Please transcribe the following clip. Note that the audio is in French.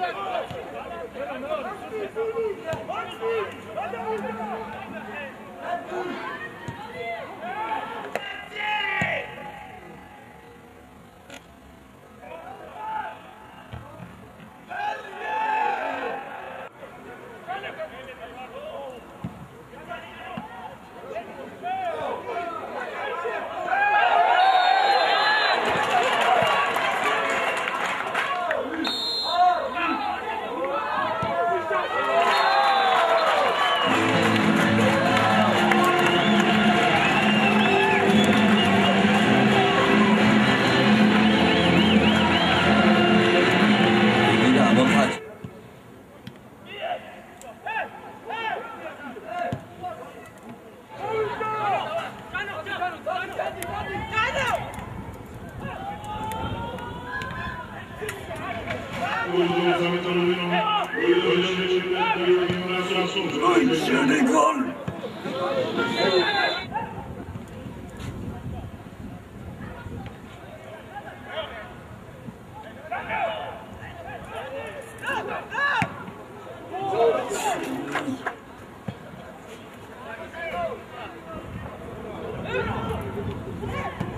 Thank you. Sénégal Yeah.